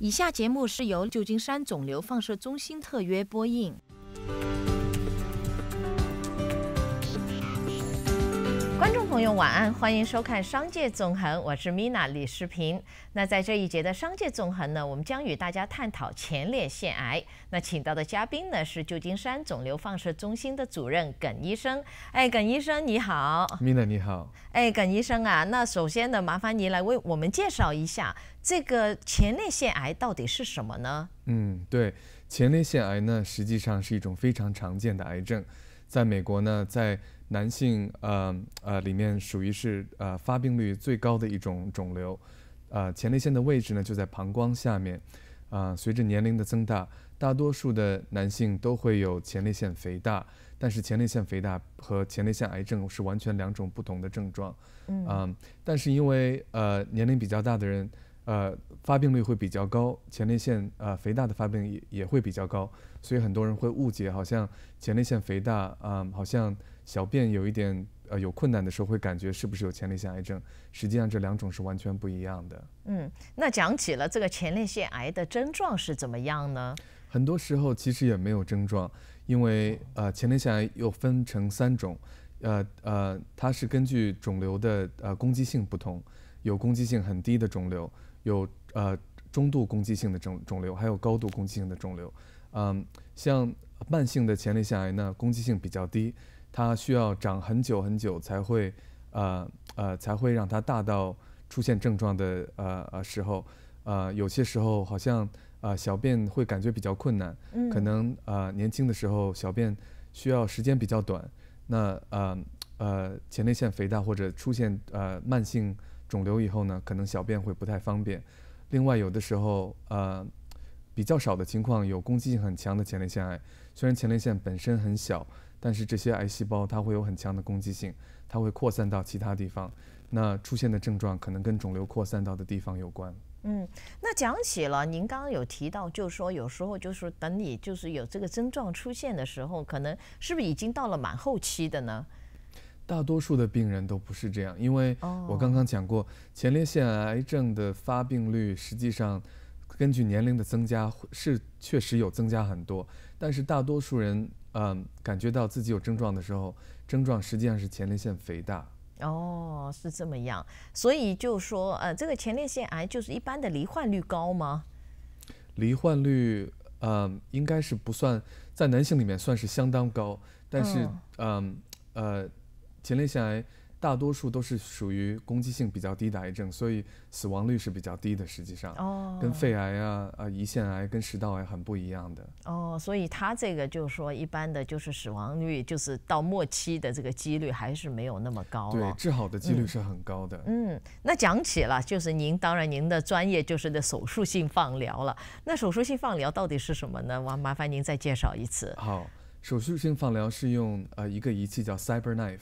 以下节目是由旧金山肿瘤放射中心特约播映。朋友，晚安，欢迎收看《商界纵横》，我是 Mina 李世平。那在这一节的《商界纵横》呢，我们将与大家探讨前列腺癌。那请到的嘉宾呢是旧金山肿瘤放射中心的主任耿医生。哎，耿医生你好，Mina 你好。哎，耿医生啊，那首先呢，麻烦您来为我们介绍一下这个前列腺癌到底是什么呢？嗯，对，前列腺癌呢，实际上是一种非常常见的癌症，在美国呢，在男性呃呃里面属于是呃发病率最高的一种肿瘤，呃前列腺的位置呢就在膀胱下面，啊随着年龄的增大，大多数的男性都会有前列腺肥大，但是前列腺肥大和前列腺癌症是完全两种不同的症状，嗯，但是因为呃年龄比较大的人，呃发病率会比较高，前列腺呃肥大的发病也也会比较高，所以很多人会误解好像前列腺肥大啊好像。小便有一点呃有困难的时候，会感觉是不是有前列腺癌症？实际上这两种是完全不一样的。嗯，那讲起了这个前列腺癌的症状是怎么样呢？很多时候其实也没有症状，因为呃前列腺癌又分成三种，呃呃它是根据肿瘤的呃攻击性不同，有攻击性很低的肿瘤，有呃中度攻击性的肿肿瘤，还有高度攻击性的肿瘤。嗯，像慢性的前列腺癌呢，攻击性比较低。它需要长很久很久才会，呃呃才会让它大到出现症状的呃呃时候，呃有些时候好像呃小便会感觉比较困难，可能呃年轻的时候小便需要时间比较短，那呃呃前列腺肥大或者出现呃慢性肿瘤以后呢，可能小便会不太方便。另外有的时候呃比较少的情况有攻击性很强的前列腺癌，虽然前列腺本身很小。但是这些癌细胞它会有很强的攻击性，它会扩散到其他地方，那出现的症状可能跟肿瘤扩散到的地方有关。嗯，那讲起了，您刚刚有提到，就是说有时候就是等你就是有这个症状出现的时候，可能是不是已经到了蛮后期的呢？大多数的病人都不是这样，因为我刚刚讲过，前列腺癌症的发病率实际上根据年龄的增加是确实有增加很多，但是大多数人。嗯，感觉到自己有症状的时候，症状实际上是前列腺肥大。哦，是这么样，所以就说，呃，这个前列腺癌就是一般的罹患率高吗？罹患率，嗯，应该是不算，在男性里面算是相当高，但是，嗯，呃，前列腺癌。大多数都是属于攻击性比较低的癌症，所以死亡率是比较低的。实际上，哦，跟肺癌啊、啊胰腺癌、跟食道癌很不一样的。哦，所以它这个就是说，一般的就是死亡率，就是到末期的这个几率还是没有那么高。对，治好的几率是很高的。嗯，那讲起了，就是您当然您的专业就是那手术性放疗了。那手术性放疗到底是什么呢？我麻烦您再介绍一次。好，手术性放疗是用呃一个仪器叫 CyberKnife。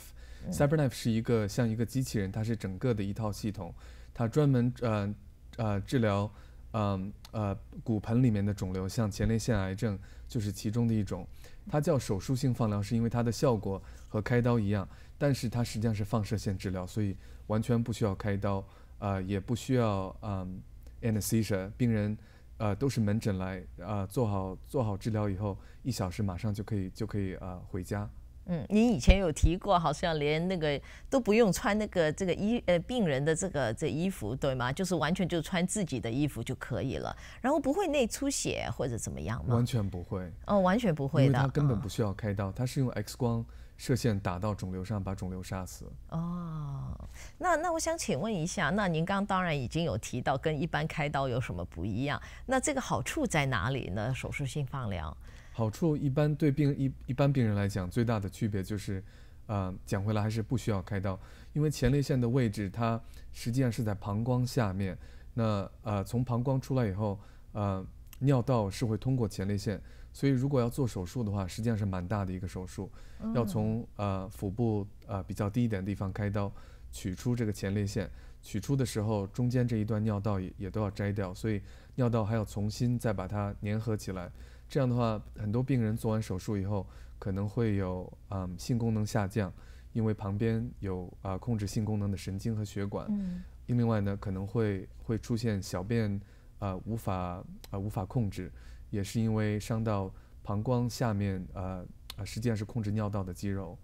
CyberKnife 是一个像一个机器人，它是整个的一套系统，它专门呃呃治疗嗯呃骨盆里面的肿瘤，像前列腺癌症就是其中的一种。它叫手术性放疗，是因为它的效果和开刀一样，但是它实际上是放射线治疗，所以完全不需要开刀，呃也不需要嗯 anesthesia，病人呃都是门诊来啊做好做好治疗以后，一小时马上就可以就可以呃回家。嗯，您以前有提过，好像连那个都不用穿那个这个衣呃病人的这个这衣服，对吗？就是完全就穿自己的衣服就可以了，然后不会内出血或者怎么样吗？完全不会。哦，完全不会的。因为它根本不需要开刀，他是用 X 光射线打到肿瘤上，把肿瘤杀死。哦，那那我想请问一下，那您刚当然已经有提到跟一般开刀有什么不一样？那这个好处在哪里呢？手术性放疗。好处一般对病一一般病人来讲，最大的区别就是，呃，讲回来还是不需要开刀，因为前列腺的位置它实际上是在膀胱下面。那呃，从膀胱出来以后，呃，尿道是会通过前列腺，所以如果要做手术的话，实际上是蛮大的一个手术，要从呃腹部呃比较低一点的地方开刀取出这个前列腺，取出的时候中间这一段尿道也也都要摘掉，所以尿道还要重新再把它粘合起来。这样的话，很多病人做完手术以后，可能会有嗯性功能下降，因为旁边有啊控制性功能的神经和血管。嗯。另外呢，可能会会出现小便呃无法呃无法控制，也是因为伤到膀胱下面呃呃实际上是控制尿道的肌肉。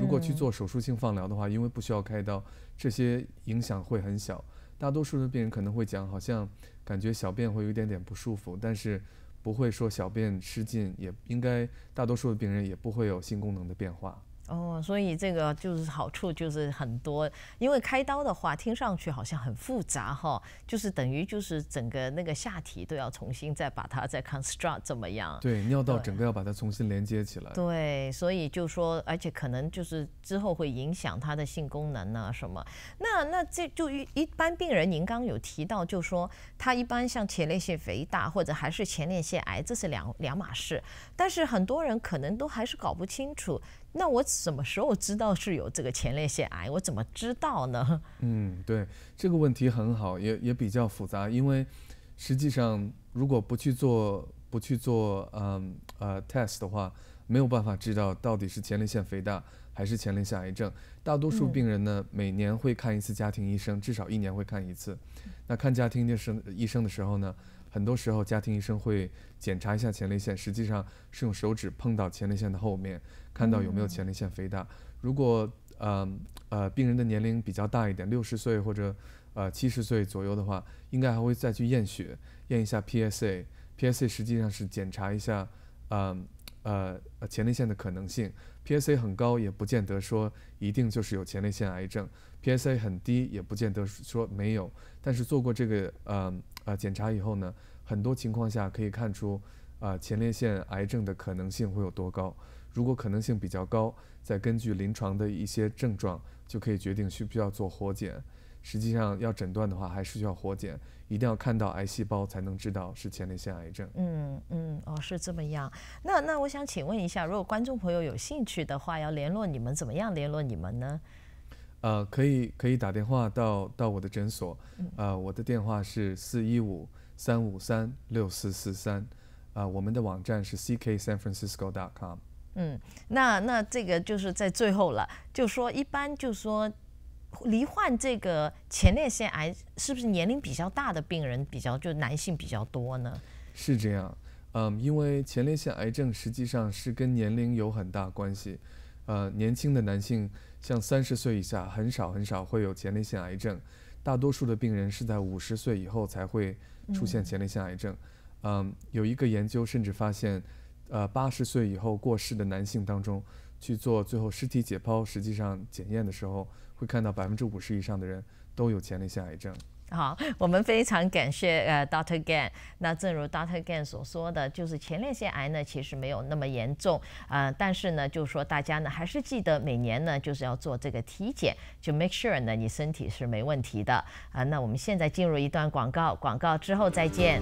如果去做手术性放疗的话，因为不需要开刀，这些影响会很小。大多数的病人可能会讲，好像感觉小便会有一点点不舒服，但是不会说小便失禁，也应该大多数的病人也不会有性功能的变化。哦，所以这个就是好处就是很多，因为开刀的话听上去好像很复杂哈，就是等于就是整个那个下体都要重新再把它再 construct 怎么样？对，尿道整个要把它重新连接起来。对，所以就说，而且可能就是之后会影响他的性功能啊什么。那那这就一一般病人，您刚刚有提到，就说他一般像前列腺肥大或者还是前列腺癌，这是两两码事。但是很多人可能都还是搞不清楚。那我什么时候知道是有这个前列腺癌？我怎么知道呢？嗯，对，这个问题很好，也也比较复杂，因为实际上如果不去做不去做嗯呃 test 的话，没有办法知道到底是前列腺肥大还是前列腺癌症。大多数病人呢，每年会看一次家庭医生，至少一年会看一次。那看家庭医生医生的时候呢？很多时候，家庭医生会检查一下前列腺，实际上是用手指碰到前列腺的后面，看到有没有前列腺肥大。如果呃呃病人的年龄比较大一点，六十岁或者呃七十岁左右的话，应该还会再去验血，验一下 PSA。PSA 实际上是检查一下呃呃前列腺的可能性。PSA 很高也不见得说一定就是有前列腺癌症，PSA 很低也不见得说没有。但是做过这个呃。啊，检查以后呢，很多情况下可以看出，啊，前列腺癌症的可能性会有多高。如果可能性比较高，再根据临床的一些症状，就可以决定需不需要做活检。实际上要诊断的话，还是需要活检，一定要看到癌细胞才能知道是前列腺癌症。嗯嗯，哦，是这么样。那那我想请问一下，如果观众朋友有兴趣的话，要联络你们，怎么样联络你们呢？呃，可以可以打电话到到我的诊所，呃，我的电话是四一五三五三六四四三，啊，我们的网站是 cksanfrancisco.com。嗯，那那这个就是在最后了，就说一般就说罹患这个前列腺癌是不是年龄比较大的病人比较就男性比较多呢？是这样，嗯，因为前列腺癌症实际上是跟年龄有很大关系，呃，年轻的男性。像三十岁以下很少很少会有前列腺癌症，大多数的病人是在五十岁以后才会出现前列腺癌症。嗯，有一个研究甚至发现，呃，八十岁以后过世的男性当中，去做最后尸体解剖，实际上检验的时候会看到百分之五十以上的人都有前列腺癌症。好，我们非常感谢呃，Dr. Gan。那正如 Dr. Gan 所说的，就是前列腺癌呢，其实没有那么严重呃。但是呢，就是说大家呢，还是记得每年呢，就是要做这个体检，就 make sure 呢，你身体是没问题的啊。那我们现在进入一段广告，广告之后再见。